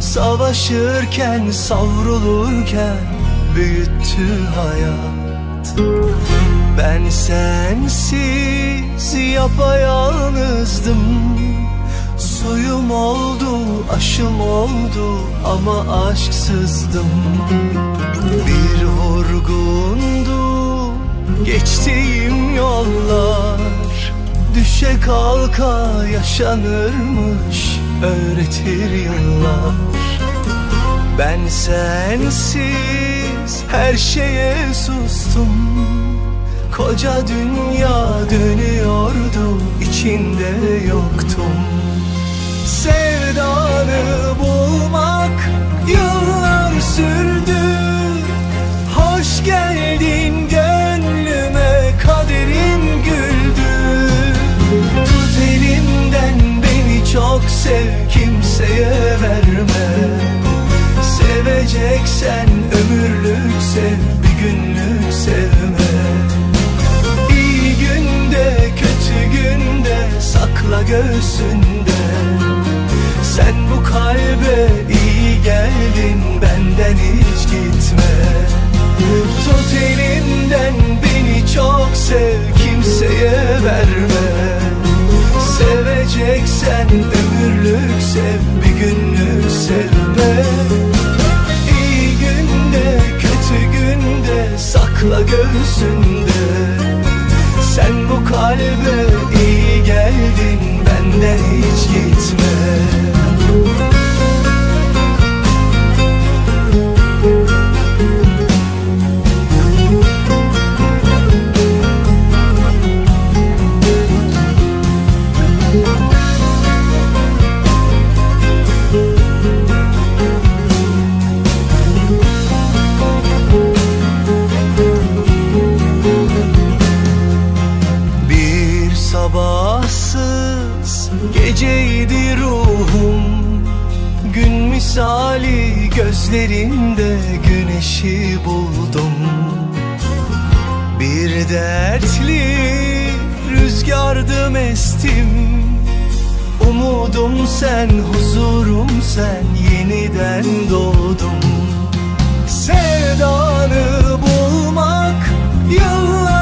Savaşırken savrulurken büyüttü hayat. Ben sensiz yapayalnızdım. Suyum oldu, aşım oldu ama aşksızdım. Bir vurgundu geçtiğim yollar Düşe kalka yaşanırmış öğretir yıllar. Ben sensiz her şeye sustum. Koca dünya dönüyordu içinde yoktum. Sevdanı bulmak yıllar sürdü. Hoş geldin sev kimseye verme. Seveceksen ömürlük sev bir günlük sevme. İyi günde kötü günde sakla göğsünde. Sen bu kalbe iyi geldin benden hiç gitme. Tut elimden beni çok sev kimseye verme sevme İyi günde kötü günde sakla göğsünde. Sen bu kalbe iyi geldin benden hiç gitme geceydi ruhum Gün misali gözlerinde güneşi buldum. Bir dertli rüzgardım estim Umudum sen, huzurum sen yeniden doğdum. Sevdanı bulmak yıllar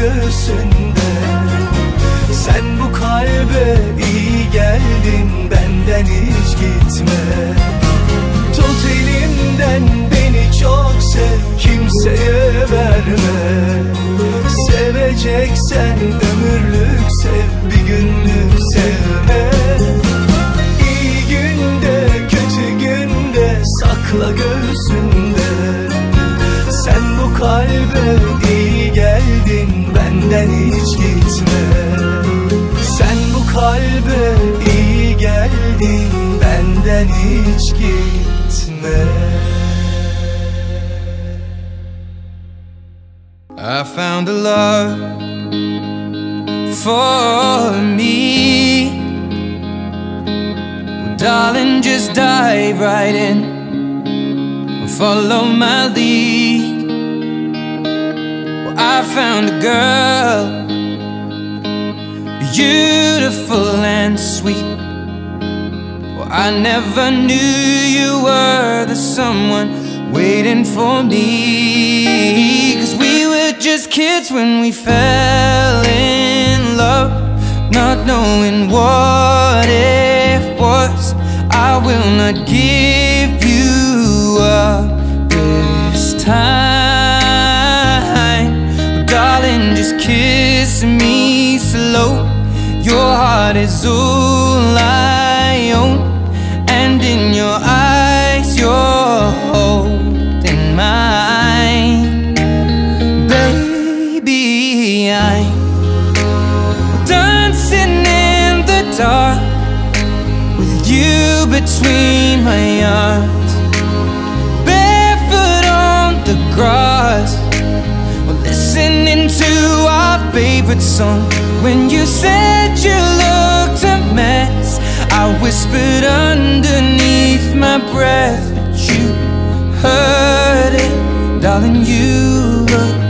göğsünde. Sen bu kalbe iyi geldin benden hiç gitme. Tut elimden beni çok sev kimseye verme. Seveceksen ömürlük sev bir günlük hiç gitme I found a love for me. Well, darling, just dive right in follow my lead. Well, I found a girl, beautiful and sweet. I never knew you were the someone waiting for me. Cause we were just kids when we fell in love, not knowing what it was. I will not give you up this time. Darling, just kiss me slow. Your heart is all I listening to our favorite song. When you said you looked a mess I whispered underneath my breath But you heard it, darling, you look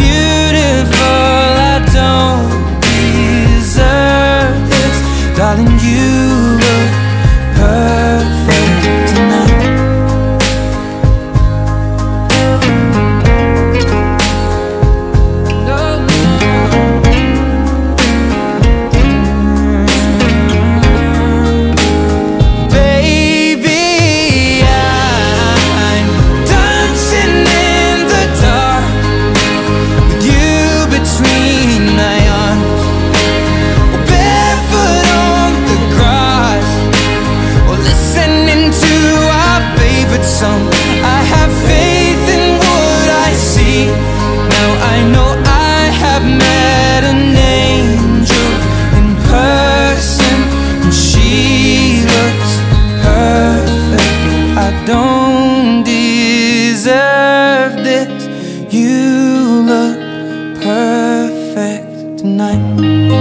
Thank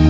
you.